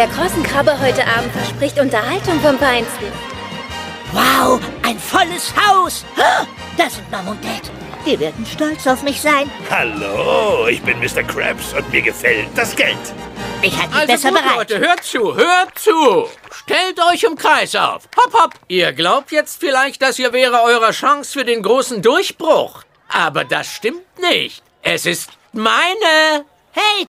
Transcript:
Der Krossenkrabbe heute Abend verspricht Unterhaltung vom Feinsten. Wow, ein volles Haus. Das sind Mom und Dad. Die werden stolz auf mich sein. Hallo, ich bin Mr. Krabs und mir gefällt das Geld. Ich hatte Also besser gut, bereit. Leute, hört zu, hört zu. Stellt euch im Kreis auf. Hopp, hopp. Ihr glaubt jetzt vielleicht, das hier wäre eure Chance für den großen Durchbruch. Aber das stimmt nicht. Es ist meine.